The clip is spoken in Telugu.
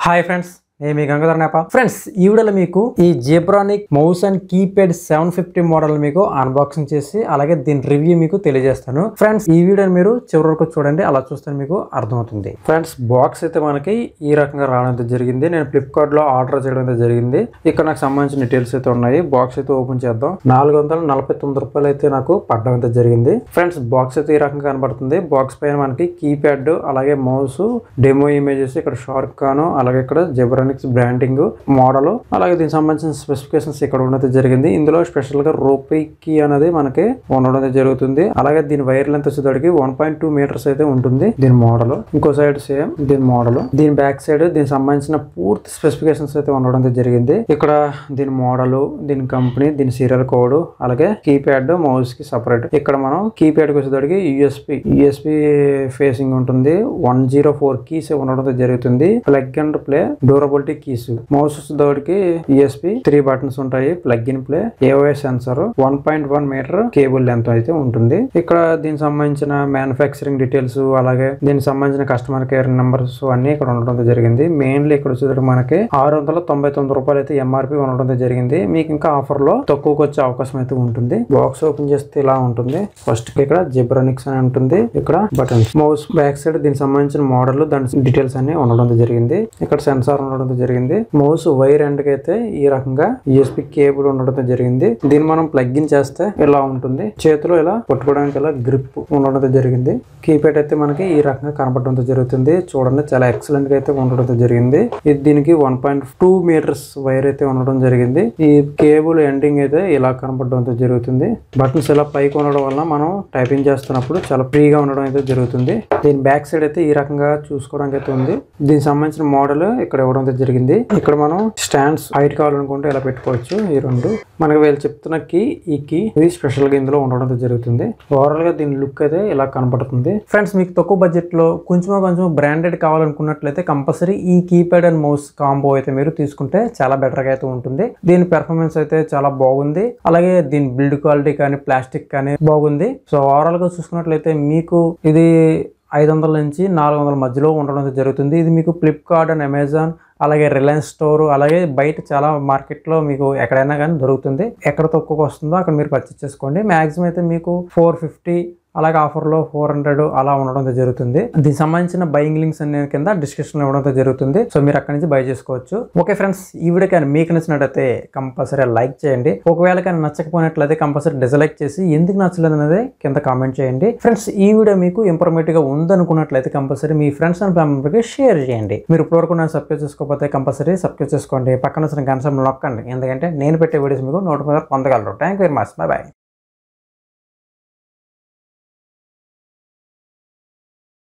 హాయ్ ఫ్రెండ్స్ నేను మీ గంగాధర నేప. ఫ్రెండ్స్ ఈ వీడియోలో మీకు ఈ Zebronic mouse and keypad seven fifty model మీకు అన్బాక్సింగ్ చేసి అలాగే దీని రివ్యూ మీకు తెలియజేస్తాను. ఫ్రెండ్స్ ఈ వీడియోని మీరు చివరి వరకు చూడండి అలా చూస్తే మీకు అర్థమవుతుంది. ఫ్రెండ్స్ బాక్స్ అయితే మనకి ఈ రకంగా రావడం అయితే జరిగింది. నేను ఫ్లిప్కార్ట్లో ఆర్డర్ చేయడం అయితే జరిగింది. ఇక్కడ నాకు సంబంధించిన డీటెయిల్స్ అయితే ఉన్నాయి. బాక్స్ అయితే ఓపెన్ చేద్దాం. నాలుగు వందల నలభై తొమ్మిది రూపాయలు అయితే నాకు పడడం అయితే జరిగింది. ఫ్రెండ్స్ బాక్స్ అయితే ఈ రకంగా కనబడుతుంది. బాక్స్ పైన మనకి కీప్యాడ్ అలాగే మౌస్ డెమో ఇమేజెస్ ఇక్కడ షార్క్ కాను అలాగే ఇక్కడ ఎలక్ట్రానిక్స్ బ్రాండింగ్ మోడల్ అలాగే దీనికి సంబంధించిన స్పెసిఫికేషన్స్ ఇక్కడ ఉండడం జరిగింది. ఇందులో స్పెషల్గా రూపీ కీ అనేది మనకి ఉండడం జరుగుతుంది. అలాగే దీని వైర్ లెంత్ వచ్చేసరికి వన్ పాయింట్ టూ మీటర్స్ అయితే ఉంటుంది దీని మోడల్. ఇంకో సైడ్ సేమ్ దీని మోడల్. దీని బ్యాక్ సైడ్ దీనికి సంబంధించిన పూర్తి స్పెసిఫికేషన్స్ అయితే ఉండడం జరిగింది. ఇక్కడ దీని మోడల్ దీని కంపెనీ దీని సీరియల్ కోడ్ అలాగే కీప్యాడ్ మౌస్కి సపరేట్ ఇక్కడ మనం కీప్యాడ్కి వచ్చేసరికి యూఎస్పి యూఎస్పి ఫేసింగ్ ఉంటుంది. వన్ జీరో ఫోర్ కీస్ ఉండడం జరుగుతుంది. Plug and play durable durability keys mouse దోడికి USB three buttons ఉంటాయి. Plug in play AOA sensor one point one metre cable length అయితే ఉంటుంది. ఇక్కడ దీనికి సంబంధించిన మ్యానుఫ్యాక్చరింగ్ డీటెయిల్స్ అలాగే దీనికి సంబంధించిన కస్టమర్ కేర్ నెంబర్స్ అన్ని ఇక్కడ ఉండడం జరిగింది. మెయిన్లీ ఇక్కడ వచ్చేసరికి మనకి ఆరు వందల తొంభై తొమ్మిది రూపాయలు అయితే ఎంఆర్పి ఉండడం జరిగింది. మీకు ఇంకా ఆఫర్లో తక్కువకి వచ్చే అవకాశం అయితే ఉంటుంది. బాక్స్ ఓపెన్ చేస్తే ఇలా ఉంటుంది. ఫస్ట్ ఇక్కడ జిబ్రానిక్స్ అని ఉంటుంది. ఇక్కడ బటన్స్ మౌస్ బ్యాక్ సైడ్ దీనికి సంబంధించిన మోడల్ దాని డీటెయిల్స్ అన్ని ఉండడం జరిగింది. ఇక్కడ సెన్సార్ ఉండడం జరిగింది. మౌస్ వైర్ ఎండ్ అయితే ఈ రకంగా యూఎస్పి కేబుల్ ఉండడం జరిగింది. దీన్ని మనం ప్లగ్ ఇన్ చేస్తే ఇలా ఉంటుంది. చేతిలో ఇలా పట్టుకోవడానికి ఇలా గ్రిప్ ఉండడం జరిగింది. కీప్యాడ్ అయితే మనకి ఈ రకంగా కనపడడం జరుగుతుంది. చూడండి చాలా ఎక్సలెంట్గా అయితే ఉండడం జరిగింది. ఇది దీనికి one point two metres wire అయితే ఉండడం జరిగింది. ఈ కేబుల్ ఎండింగ్ అయితే ఇలా కనపడడం జరుగుతుంది. బటన్స్ ఇలా పైకి ఉండడం వల్ల మనం టైపింగ్ చేస్తున్నప్పుడు చాలా ఫ్రీగా ఉండడం అయితే జరుగుతుంది. దీని బ్యాక్ సైడ్ అయితే ఈ రకంగా చూసుకోవడానికి అయితే ఉంది. దీనికి సంబంధించిన మోడల్ ఇక్కడ ఇవ్వడం అయితే జరిగింది. ఇక్కడ మనం స్టాండ్స్ హైట్ కావాలనుకుంటే ఇలా పెట్టుకోవచ్చు? ఈ రెండు. మనకి వీళ్ళు చెప్తున్న కీ ఈ కీ ఇది స్పెషల్గా ఇందులో ఉండడం జరుగుతుంది. ఓవరాల్గా దీని లుక్ అయితే ఇలా కనపడుతుంది. ఫ్రెండ్స్ మీకు తక్కువ బడ్జెట్లో కొంచెం కొంచెం బ్రాండెడ్ కావాలనుకున్నట్లయితే కంపల్సరీ ఈ కీప్యాడ్ అండ్ మౌస్ కాంబో అయితే మీరు తీసుకుంటే చాలా బెటర్గా అయితే ఉంటుంది. దీని పెర్ఫార్మెన్స్ అయితే చాలా బాగుంది. అలాగే దీని బిల్డ్ క్వాలిటీ కానీ ప్లాస్టిక్ కానీ బాగుంది. సో ఓవరాల్గా చూసుకున్నట్లయితే మీకు ఇది ఐదు వందల నుంచి నాలుగు వందల మధ్యలో ఉండడం జరుగుతుంది. ఇది మీకు ఫ్లిప్కార్ట్ అండ్ అమెజాన్ అలాగే రిలయన్స్ స్టోర్ అలాగే బయట చాలా మార్కెట్లో మీకు ఎక్కడైనా కానీ దొరుకుతుంది. ఎక్కడ తక్కువకి వస్తుందో అక్కడ మీరు పర్చేస్ చేసుకోండి. మ్యాక్సిమం అయితే మీకు ఫోర్ ఫిఫ్టీ అలాగే ఆఫర్లో ఫోర్ హండ్రెడ్ అలా ఉండడం జరుగుతుంది. దీనికి సంబంధించిన బయింగ్ లింక్స్ అనే కింద డిస్క్రిప్షన్లో ఇవ్వడం జరుగుతుంది. సో మీరు అక్కడి నుంచి బై చేసుకోవచ్చు. ఓకే ఫ్రెండ్స్ ఈ వీడియో కానీ మీకు నచ్చినట్టయితే కంపల్సరీ లైక్ చేయండి. ఒకవేళ కానీ నచ్చకపోయినట్లయితే కంపల్సరీ డిసలైక్ చేసి ఎందుకు నచ్చలేదు అనేది కింద కామెంట్ చేయండి. ఫ్రెండ్స్ ఈ వీడియో మీకు ఇంఫర్మేటివ్గా ఉందనుకున్నట్లయితే కంపల్సరీ మీ ఫ్రెండ్స్ అండ్ ఫ్యామిలీకి షేర్ చేయండి. మీరు ఇప్పటివరకు నేను సబ్స్క్రైబ్ చేసుకోకపోతే కంపల్సరీ సబ్స్క్రైబ్ చేసుకోండి. పక్కన వచ్చిన కన్సర్న్ నొక్కండి. ఎందుకంటే నేను పెట్టే వీడియోస్ మీకు నోటిఫికేషన్ పొందగలరు. Thank very much bye